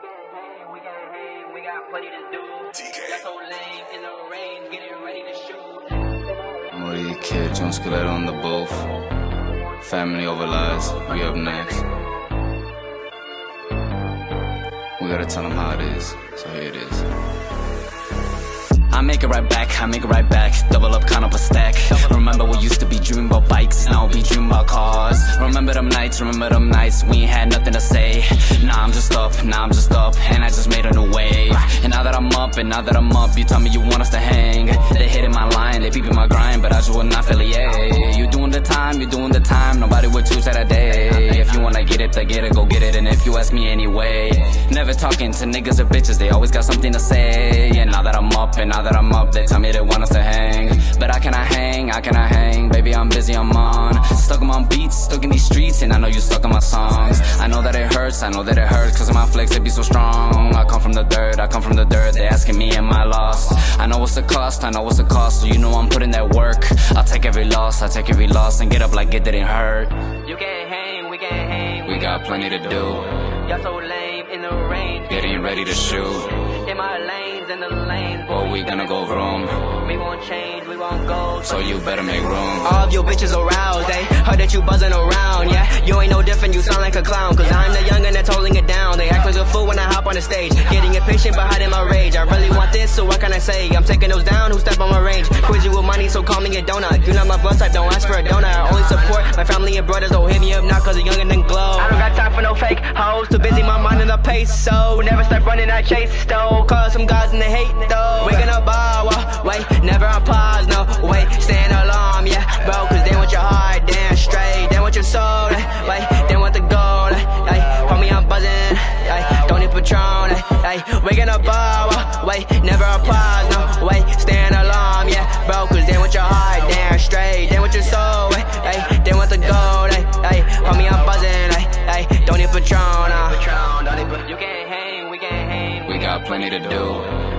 can hang, we can hang, we got plenty to do. That's so lame in the rain, getting ready to shoot. Moody Kid, John Skeletto on the booth. Family over lies, we up next. We gotta tell them how it is, so here it is. I make it right back, I make it right back. Double up, count up a stack. Remember we used to be dreaming about bikes, now we dream about cars. Remember them nights, remember them nights, we ain't had nothing to say. Nah, I'm just up, nah, I'm just up, and I just made a new wave. And now that I'm up, and now that I'm up, you tell me you want us to hang. They hitting my line, they peeping my grind, but I just will not affiliate. You doing the time, you doing the time, nobody would choose that a day. If you wanna get it, to get it, go get it, and if you ask me anyway. Never talking to niggas or bitches, they always got something to say. And now that I'm up, and now that I'm up, they tell me they want us to hang. But I cannot I cannot hang, baby, I'm busy, I'm on. Stuck in my beats, stuck in these streets, and I know you stuck in my songs. I know that it hurts, I know that it hurts, cause my flex, it be so strong. I come from the dirt, I come from the dirt, they asking me am I lost. I know what's the cost, I know what's the cost, so you know I'm putting that work. I'll take every loss, I take every loss, and get up like it didn't hurt. You can't hang, we can't hang, We got plenty to do, Y'all so lame in the rain, getting ready to shoot. in my lanes, in the lane. Or we gonna go room, We won't change, we won't go. so you better make room. All of your bitches aroused, they heard that you buzzing around, yeah. You ain't no different, you sound like a clown. Cause I'm the youngin' that's holding it down. They act like a fool when I hop on the stage. Getting impatient but hiding my rage. I really want so what can I say? I'm taking those down who step on my range. Crazy with money, so call me a donut. You know my blood type, don't ask for a donut. I only support my family and brothers, don't hit me up now cause I'm younger than glow. I don't got time for no fake hoes, too busy, my mind in the pace, so never stop running, I chase though. Cause some guys in the hate though. We gonna bow, wait, never pause, never on pause, no, wait, stand alarm, yeah, bro, cause they want your heart, damn straight, they want your soul, eh, ay, they want the gold, ay, ay, homie, I'm buzzing, ay, ay, don't need Patron, uh. You can't hang, we can't hang. We got plenty to do,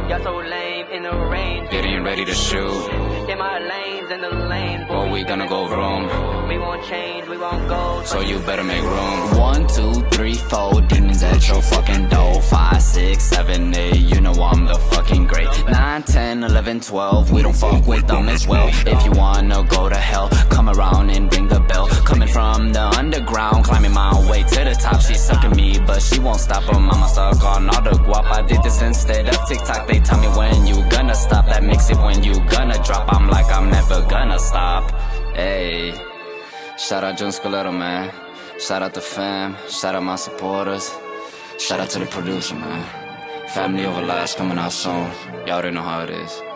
Y'all so lame in the rain, getting ready to shoot. in my lanes, in the lane. Or we gonna go room, We won't change, we won't go. so you better make room. One, two, three, four, demons at your fucking door. Five, six, seven, eight, you know I'm the fucking great. Nine, ten, eleven, twelve, we don't fuck with them as well. If you wanna go to hell, come around and ring the bell. Coming from the underground, climbing my way to the top. She's sucking me, but she won't stop her. Mama stuck on all the guap. I did this instead of TikTok. They tell me when you gonna stop. That makes it when you gonna drop. I'm Hey. Shout out John Skeletto, man. Shout out the fam. Shout out my supporters. Shout out to the producer, man. Family over last coming out soon. Y'all already know how it is.